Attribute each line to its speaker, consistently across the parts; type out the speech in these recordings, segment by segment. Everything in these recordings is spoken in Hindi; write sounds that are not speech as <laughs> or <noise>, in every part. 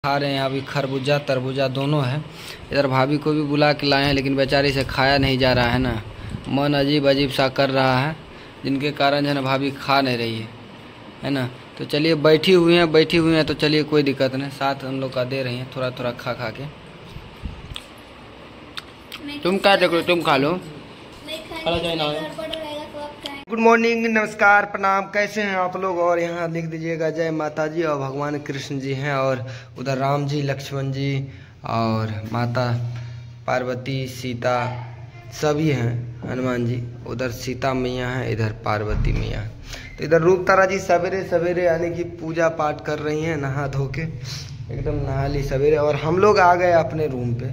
Speaker 1: खा रहे हैं अभी खरबूजा तरबूजा दोनों है। इधर भाभी को भी बुला के लाए हैं लेकिन बेचारी से खाया नहीं जा रहा है ना। मन अजीब अजीब सा कर रहा है जिनके कारण है ना भाभी खा नहीं रही है है ना। तो चलिए बैठी हुई हैं बैठी हुई हैं तो चलिए कोई दिक्कत नहीं। साथ हम लोग का दे रही हैं थोड़ा थोड़ा खा खा के। तुम क्या देख रहे हो तुम खा लो। गुड मॉर्निंग नमस्कार, प्रणाम। कैसे हैं आप लोग? और यहाँ लिख दीजिएगा, जय माता जी और भगवान कृष्ण जी हैं और उधर राम जी, लक्ष्मण जी और माता पार्वती, सीता, सभी हैं। हनुमान जी, उधर सीता मैया हैं, इधर पार्वती मैया। तो इधर रूप तारा जी सवेरे सवेरे यानी कि पूजा पाठ कर रही हैं, नहा धो के, एकदम नहा ली सवेरे। और हम लोग आ गए अपने रूम पे,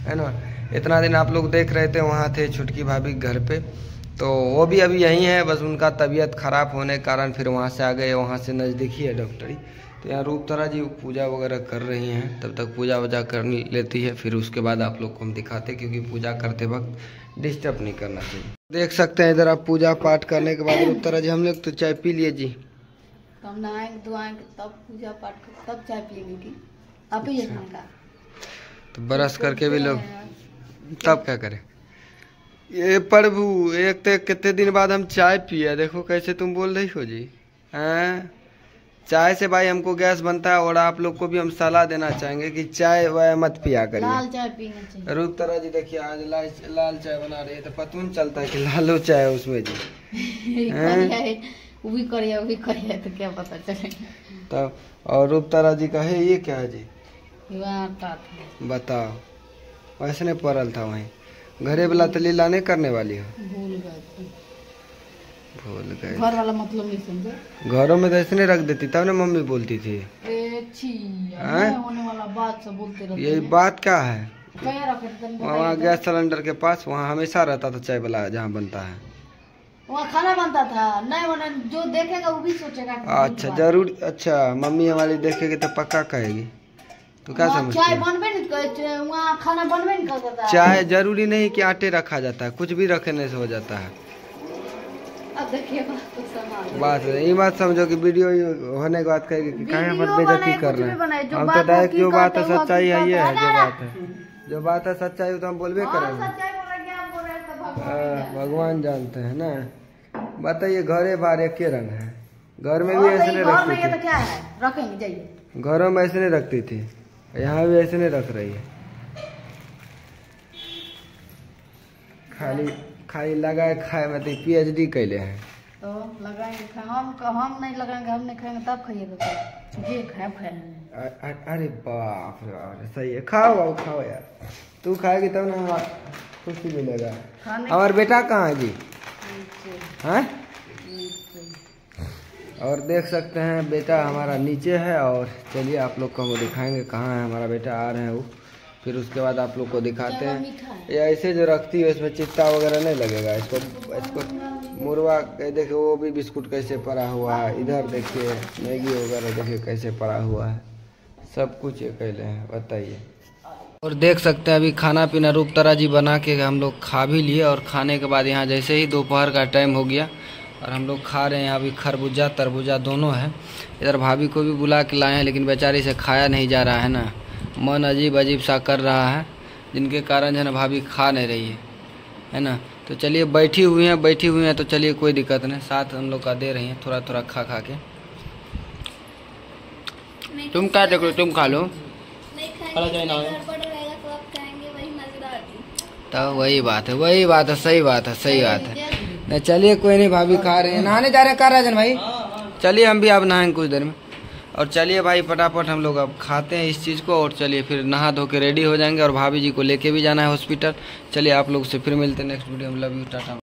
Speaker 1: है ना? इतना दिन आप लोग देख रहे थे, वहाँ थे छुटकी भाभी घर पे। तो वो भी अभी यहीं है बस उनका तबीयत खराब होने के कारण फिर वहाँ से आ गए वहाँ से नज़दीक ही है डॉक्टरी तो यहाँ रूप तारा जी पूजा वगैरह कर रही हैं तब तक पूजा वूजा कर लेती है फिर उसके बाद आप लोग को हम दिखाते क्योंकि पूजा करते वक्त डिस्टर्ब नहीं करना चाहिए। देख सकते हैं इधर आप पूजा पाठ करने के बाद रूप तारा जी हम लोग तो चाय पी लिए जी।
Speaker 2: हम नहाएँगे धोआएँगे तब पूजा पाठ तब चाय आप ही
Speaker 1: तो ब्रश करके भी लोग तब क्या करें? ये प्रभु एक तो कितने दिन बाद हम चाय पिए? देखो कैसे तुम बोल रही हो जी। हैं? चाय से भाई हमको गैस बनता है और आप लोग को भी हम सलाह देना चाहेंगे कि चाय वह मत पिया करिए।
Speaker 2: लाल चाय पीना चाहिए।
Speaker 1: रूप तरह जी देखिए आज लाल लाल चाय बना रही है तो पतून चलता है कि लालो चाय है उसमें जी। <laughs>
Speaker 2: वो भी करिया वो भी करिया तो क्या पता चलेगा
Speaker 1: तब और रूप तारा जी का है ये क्या है जी?
Speaker 2: था
Speaker 1: बताओ। वैसे नहीं पड़ल था वहीं। घरे वाला तो लीला नहीं करने वाली हो।
Speaker 2: भूल गए थे।
Speaker 1: भूल गए।
Speaker 2: घर वाला मतलब नहीं समझे?
Speaker 1: घरों में तो ऐसे रख देती तब ना मम्मी बोलती थी।
Speaker 2: छी
Speaker 1: हैं?
Speaker 2: नहीं होने वाला बात सब बोलते रहते
Speaker 1: यही बात क्या है?
Speaker 2: तुम
Speaker 1: वहाँ गैस सिलेंडर के पास वहाँ हमेशा रहता था चाय वाला जहाँ बनता है।
Speaker 2: तो। वहाँ खाना बनता था। नहीं होना जो देखेगा वो भी सोचेगा।
Speaker 1: अच्छा ज़रूर अच्छा मम्मी हमारी देखेगी तो पक्का कहेगी। तो क्या
Speaker 2: वहाँ
Speaker 1: समझती
Speaker 2: चाय
Speaker 1: है?
Speaker 2: बनबे नहीं वहाँ खाना बनबे नहीं करता था
Speaker 1: चाय ज़रूरी नहीं कि आटे रखा जाता है कुछ भी रखने से हो जाता है।
Speaker 2: अब देखिए बात तो
Speaker 1: बात ये बात समझो कि वीडियो होने के बाद कहेगी कि कहीं बेइज्जती
Speaker 2: बनाए,
Speaker 1: कर रहे हैं। हम तो डायरेक्ट जो बात है
Speaker 2: है,
Speaker 1: सच्चाई है ये है जो बात है। जो बात है सच्चाई तो हम बोलबे करेंगे।
Speaker 2: बोल रहे हैं तो भगवान
Speaker 1: हाँ, जानते हैं ना। बताइए घरे बार एक रंग है। घर में भी ऐसे
Speaker 2: नहीं,
Speaker 1: रखती
Speaker 2: तो है
Speaker 1: थी घरों में ऐसे नहीं रखती थी। यहाँ भी ऐसे नहीं रख रही है। खाली खाली लगाए खाए में तो पीएचडी कैले हैं।
Speaker 2: तो लगाएँगे हम हम नहीं लगाएँगे हम नहीं खाएँगे तब खाइएगा तो। खाए खाए।
Speaker 1: अरे बाप रे सही है। खाओ आओ खाओ यार। तू खाएगी तब ना खुशी मिलेगा। हमारा बेटा कहाँ है जी? हैं? और देख सकते हैं बेटा हमारा नीचे है और चलिए आप लोग को हम दिखाएँगे कहाँ है हमारा बेटा आ रहे हैं वो। फिर उसके बाद आप लोग को दिखाते हैं।
Speaker 2: है।
Speaker 1: ये ऐसे जो रखती है इसमें चित्ता वगैरह नहीं लगेगा। इसको इसको मुरवा के देखिए वो भी बिस्कुट कैसे पड़ा हुआ है। इधर देखिए मैगी वगैरह देखिए कैसे पड़ा हुआ है। सब कुछ ये कैले हैं बताइए। और देख सकते हैं अभी खाना पीना रूप तरह जी बना के हम लोग खा भी लिए और खाने के बाद यहाँ जैसे ही दोपहर का टाइम हो गया और हम लोग खा रहे हैं अभी खरबूजा तरबूजा दोनों है। इधर भाभी को भी बुला के लाए हैं लेकिन बेचारी से खाया नहीं जा रहा है ना। मन अजीब अजीब सा कर रहा है जिनके कारण जो है ना भाभी खा नहीं रही है है ना। तो चलिए बैठी हुई हैं बैठी हुई हैं तो चलिए कोई दिक्कत नहीं। साथ हम लोग का दे रही हैं थोड़ा थोड़ा खा खा के। तुम क्या देख हो? तुम खा लो। तो वही बात है वही बात है सही बात है सही बात है। नहीं, चलिए, कोई नहीं, भाभी खा रहे हैं। नहाने जा रहे हैं, कहा राजन भाई? चलिए, हम भी आप नहाएँगे कुछ देर में। और चलिए भाई, फटाफट हम लोग अब खाते हैं इस चीज़ को, और चलिए फिर नहा धो के रेडी हो जाएँगे, और भाभी जी को लेके भी जाना है हॉस्पिटल। चलिए, आप लोग से फिर मिलते हैं नेक्स्ट वीडियो में। Love you tata